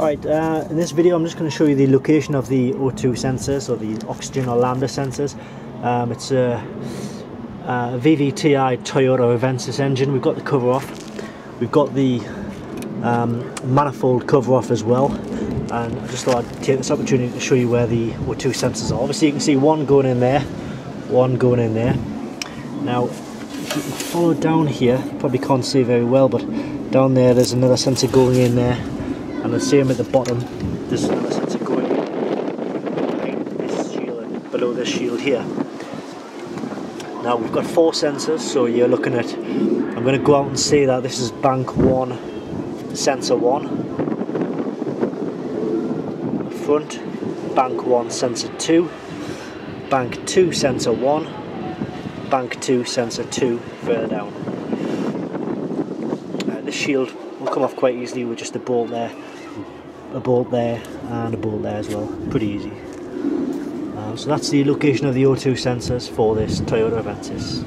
Alright, uh, in this video I'm just going to show you the location of the O2 sensors or the oxygen or lambda sensors. Um, it's a, a, VVTi Toyota Avensis engine. We've got the cover off. We've got the um, manifold cover off as well. And I just thought I'd take this opportunity to show you where the O2 sensors are. Obviously you can see one going in there, one going in there. Now, if you follow down here, probably can't see very well, but down there there's another sensor going in there and the same at the bottom. There's another sensor going behind this shield below this shield here. Now we've got four sensors so you're looking at I'm going to go out and say that this is bank 1 sensor 1 front bank 1 sensor 2 bank 2 sensor 1 bank 2 sensor 2 further down. Uh, the shield will come off quite easily with just a bolt there a bolt there and a bolt there as well. Pretty easy. Uh, so that's the location of the O2 sensors for this Toyota Avensis